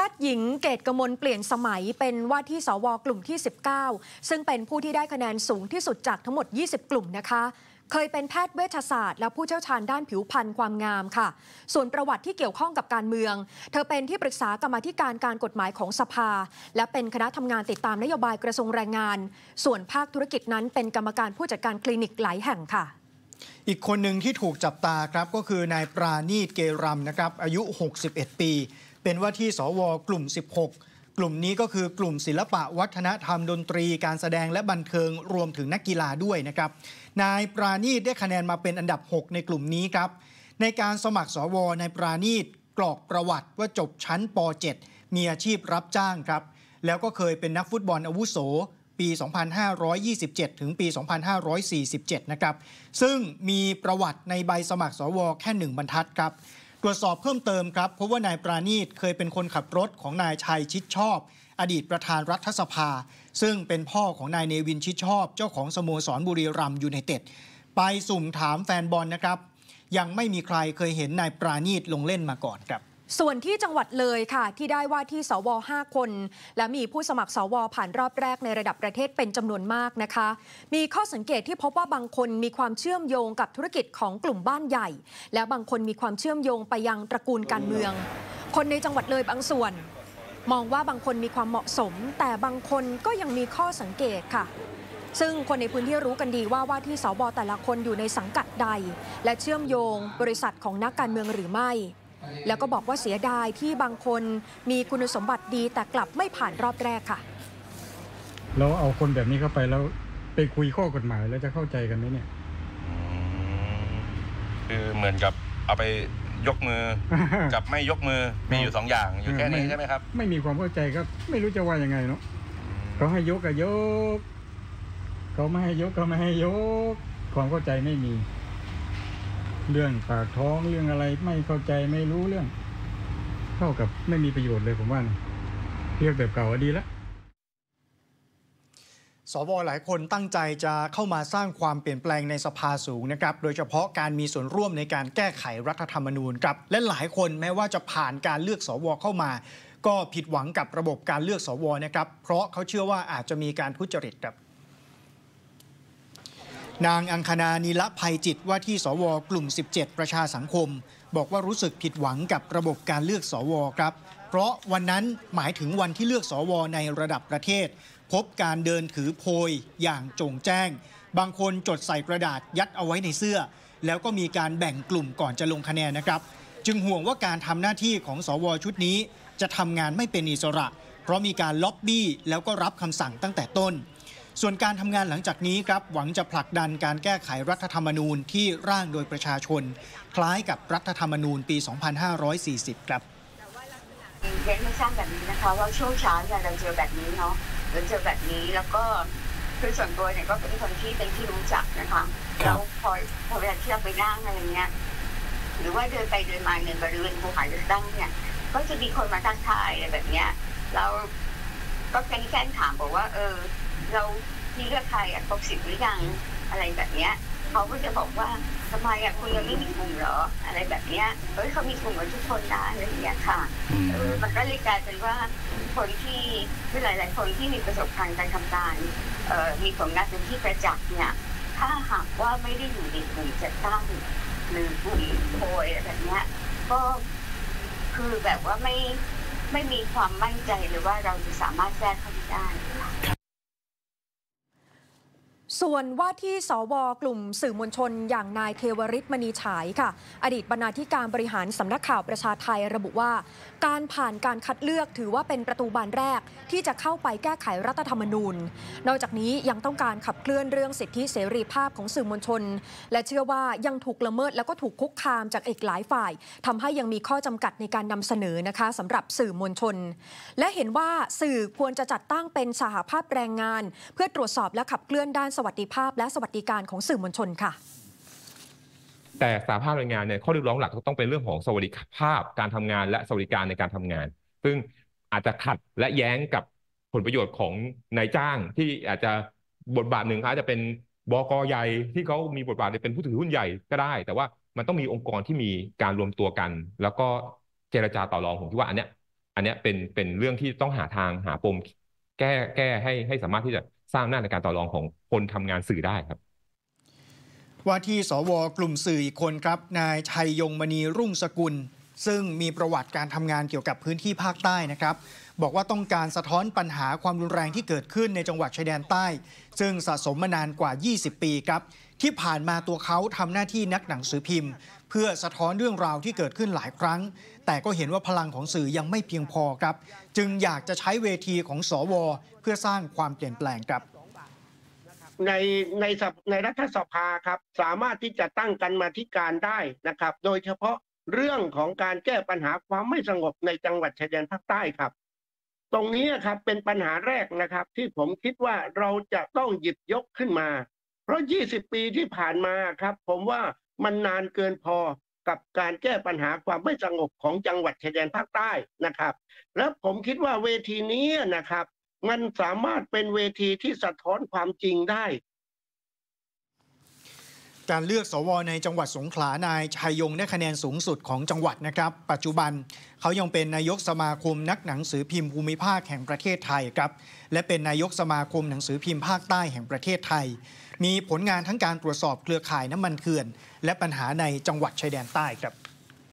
พทย์หญิงเกตกมลเปลี่ยนสมัยเป็นว่าที่สวกลุ่มที่ 19 ซึ่งเป็นผู้ที่ได้คะแนนสูงที่สุดจากทั้งหมด 20 กลุ่มนะคะ เคยเป็นแพทย์เวชศาสตร์ และผู้เชี่ยวชาญด้านผิวพรรณความงามค่ะ ส่วนประวัติที่เกี่ยวข้องกับการเมือง เธอเป็นที่ปรึกษากรรมธิการการกฎหมายของสภา และเป็นคณะทำงานติดตามนโยบายกระทรวงแรงงาน ส่วนภาคธุรกิจนั้นเป็นกรรมการผู้จัดการคลินิกหลายแห่งค่ะอีกคนหนึ่งที่ถูกจับตาครับก็คือนายปราณีตเกรัมนะครับอายุ 61 ปี เป็นว่าที่สวกลุ่ม 16 กลุ่มนี้ก็คือกลุ่มศิลปะวัฒนธรรมดนตรี การแสดงและบันเทิงรวมถึงนักกีฬาด้วยนะครับ นายปราณีตได้คะแนนมาเป็นอันดับ 6 ในกลุ่มนี้ครับ ในการสมัครสวนายปราณีตกรอกประวัติว่าจบชั้นป .7 มีอาชีพรับจ้างครับ แล้วก็เคยเป็นนักฟุตบอลอาวุโสปี 2527 ถึงปี 2547 นะครับ ซึ่งมีประวัติในใบสมัครสวแค่หนึ่งบรรทัดครับ ตรวจสอบเพิ่มเติมครับเพราะว่านายปราณีตเคยเป็นคนขับรถของนายชัยชิดชอบ อดีตประธานรัฐสภา ซึ่งเป็นพ่อของนายเนวินชิดชอบ เจ้าของสโมสรบุรีรัมย์ยูไนเต็ดไปสุ่มถามแฟนบอลนะครับ ยังไม่มีใครเคยเห็นนายปราณีตลงเล่นมาก่อนครับ ส่วนที่จังหวัดเลยค่ะ ที่ได้ว่าที่สว 5 คน และมีผู้สมัครสว ผ่านรอบแรกในระดับประเทศเป็นจำนวนมากนะคะ มีข้อสังเกตที่พบว่าบางคนมีความเชื่อมโยงกับธุรกิจของกลุ่มบ้านใหญ่ และบางคนมีความเชื่อมโยงไปยังตระกูลการเมือง คนในจังหวัดเลยบางส่วน มองว่าบางคนมีความเหมาะสม แต่บางคนก็ยังมีข้อสังเกตค่ะซึ่งคนในพื้นที่รู้กันดีว่าว่าที่สวแต่ละคนอยู่ในสังกัดใด และเชื่อมโยงบริษัทของนักการเมืองหรือไม่ แล้วก็บอกว่าเสียดายที่บางคนมีคุณสมบัติดีแต่กลับไม่ผ่านรอบแรกค่ะเราเอาคนแบบนี้เข้าไปแล้วไปคุยข้อกฎหมายแล้วจะเข้าใจกันไหมเนี่ยอืมคือเหมือนกับเอาไปยกมือ กับไม่ยกมือมีอยู่สองอย่างอยู่แค่นี้ใช่ไหมครับ ไม่มีความเข้าใจก็ไม่รู้จะว่ายังไงเนาะเขาให้ยกก็ยกเขาไม่ให้ยกก็ไม่ให้ยก ความเข้าใจไม่มี เรื่องปากท้องเรื่องอะไรไม่เข้าใจไม่รู้เรื่อง เท่ากับไม่มีประโยชน์เลยผมว่านะเรียกแบบเก่าดีแล้วสวหลายคนตั้งใจจะเข้ามาสร้างความเปลี่ยนแปลงในสภาสูงนะครับ โดยเฉพาะการมีส่วนร่วมในการแก้ไขรัฐธรรมนูญครับและหลายคนแม้ว่าจะผ่านการเลือกสวเข้ามา ก็ผิดหวังกับระบบการเลือกสวนะครับ เพราะเขาเชื่อว่าอาจจะมีการทุจริตครับ นางอังคณานีละภัยจิตว่าที่สวกลุ่ม 17 ประชาสังคม บอกว่ารู้สึกผิดหวังกับระบบการเลือกสวครับ เพราะวันนั้นหมายถึงวันที่เลือกสวในระดับประเทศ พบการเดินถือโพยอย่างจงแจ้ง บางคนจดใส่กระดาษยัดเอาไว้ในเสื้อ แล้วก็มีการแบ่งกลุ่มก่อนจะลงคะแนนนะครับ จึงห่วงว่าการทำหน้าที่ของสวชุดนี้ จะทำงานไม่เป็นอิสระ เพราะมีการล็อบบี้แล้วก็รับคำสั่งตั้งแต่ต้น ส่วนการทำงานหลังจากนี้ครับหวังจะผลักดันการแก้ไขรัฐธรรมนูญที่ร่างโดยประชาชน คล้ายกับรัฐธรรมนูญปี 2540 ครับเรียนไม่ทราบแบบนี้นะคะว่าช่วงเช้าเนี่ยเราเจอแบบนี้เนาะเราเจอแบบนี้แล้วก็คือส่วนตัวเนี่ยก็เป็นคนที่เป็นที่รู้จักนะคะครัแล้บวพอพอเวลาที่เราไปนั่งอะไรเงี้ยหรือว่าเดินไปเดินมาในบริเวณภูหาเลือกตั้งเนี่ย ก็จะมีคนมาทักทายอะไรแบบเนี้ยเราก็แค่แค่ถามบอกว่า เออ เราที่เลือกใครอะครบสิบหรือยังอะไรแบบเนี้ยเขาก็จะบอกว่าทำไมอะคุณยังไม่มีกลุ่มเหรอ อะไรแบบเนี้ยเฮ้ยเขามีกลุ่มกับทุกคนนะอะไรอย่างเงี้ยค่ะเออมันก็เลยกลายเป็นว่าคนที่คือหลาย ๆ คนที่มีประสบการณ์การทำงานเอ่อมีผลงานเป็นที่ประจักษ์เนี่ย ถ้าหากว่าไม่ได้อยู่ในกลุ่มจัดตั้งหรือกลุ่มโพยอะไรแบบเนี้ย ก็คือแบบว่าไม่ไม่มีความมั่นใจหรือว่าเราจะสามารถแทรกเข้าไปได้ค่ะ ส่วนว่าที่สวกลุ่มสื่อมวลชนอย่างนายเทวริศมณีฉายค่ะ อดีตบรรณาธิการบริหารสำนักข่าวประชาไทยระบุว่า การผ่านการคัดเลือกถือว่าเป็นประตูบานแรก ที่จะเข้าไปแก้ไขรัฐธรรมนูญ นอกจากนี้ยังต้องการขับเคลื่อนเรื่องสิทธิเสรีภาพของสื่อมวลชน และเชื่อว่ายังถูกละเมิดแล้วก็ถูกคุกคามจากอีกหลายฝ่ายทำให้ยังมีข้อจำกัดในการนำเสนอนะคะสำหรับสื่อมวลชน และเห็นว่าสื่อควรจะจัดตั้งเป็นสหภาพแรงงาน เพื่อตรวจสอบและขับเคลื่อนด้านสวัสดิภาพ และสวัสดิการของสื่อมวลชนค่ะ แต่สาภาพแรงงานเนี่ยข้อเรียกร้องหลักต้องเป็นเรื่องของสวัสดิภาพการทำงานและสวัสดิการในการทำงาน ซึ่งอาจจะขัดและแย้งกับผลประโยชน์ของนายจ้างที่อาจจะบทบาทหนึ่งเขาอาจจะเป็นบกใหญ่ที่เขามีบทบาทเป็นผู้ถือหุ้นใหญ่ก็ได้ แต่ว่ามันต้องมีองค์กรที่มีการรวมตัวกัน แล้วก็เจรจาต่อรองผมคิดว่าอันเนี้ยอันเนี้ยเป็นเป็นเรื่องที่ต้องหาทางหาปมแก้แก้ให้ให้สามารถที่จะ สร้างอำนาในการต่อรองของคนทำงานสื่อได้ครับ ว่าที่สวกลุ่มสื่ออีกคนครับ นายชัยยงมณีรุ่งสกุล ซึ่งมีประวัติการทำงานเกี่ยวกับพื้นที่ภาคใต้นะครับ บอกว่าต้องการสะท้อนปัญหาความรุนแรงที่เกิดขึ้นในจังหวัดชายแดนใต้ ซึ่งสะสมมานานกว่า 20 ปีครับที่ผ่านมาตัวเขาทำหน้าที่นักหนังสือพิมพ์ เพื่อสะท้อนเรื่องราวที่เกิดขึ้นหลายครั้ง แต่ก็เห็นว่าพลังของสื่อยังไม่เพียงพอครับ จึงอยากจะใช้เวทีของสว เพื่อสร้างความเปลี่ยนแปลงครับในในในรัฐสภาครับ สามารถที่จะตั้งกันมาธิการได้นะครับ โดยเฉพาะเรื่องของการแก้ปัญหาความไม่สงบในจังหวัดชายแดนภาคใต้ครับ ตรงนี้ครับเป็นปัญหาแรกนะครับ ที่ผมคิดว่าเราจะต้องหยิบยกขึ้นมา เพราะ 20 ปีที่ผ่านมาครับ ผมว่า มันนานเกินพอกับการแก้ปัญหาความไม่สงบของจังหวัดชายแดนภาคใต้นะครับ และผมคิดว่าเวทีนี้นะครับ มันสามารถเป็นเวทีที่สะท้อนความจริงได้ การเลือกสวในจังหวัดสงขลานายชัยยงได้คะแนนสูงสุดของจังหวัดนะครับ ปัจจุบันเขายังเป็นนายกสมาคมนักหนังสือพิมพ์ภูมิภาคแห่งประเทศไทยครับ และเป็นนายกสมาคมหนังสือพิมพ์ภาคใต้แห่งประเทศไทย มีผลงานทั้งการตรวจสอบเครือข่ายน้ำมันเขื่อน และปัญหาในจังหวัดชายแดนใต้ครับ